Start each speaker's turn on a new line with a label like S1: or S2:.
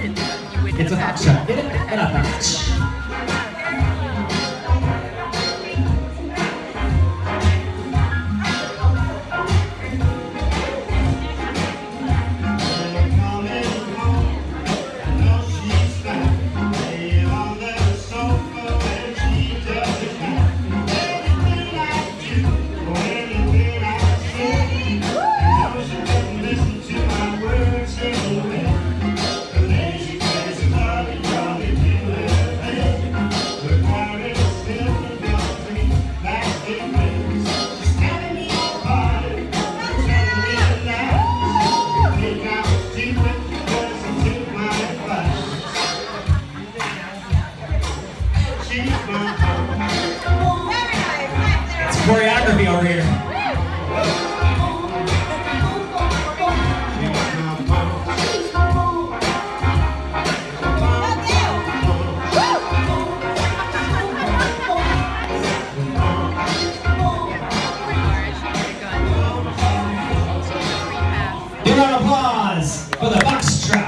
S1: It's a foxtrot. Get it? A fox. Choreography over here. Give of applause for the Foxtrot.